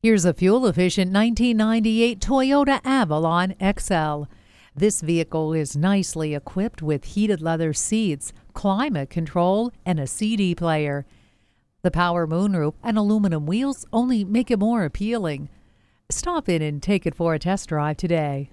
Here's a fuel efficient 1998 Toyota Avalon XL. This vehicle is nicely equipped with heated leather seats, climate control, and a CD player. The power moonroof and aluminum wheels only make it more appealing. Stop in and take it for a test drive today.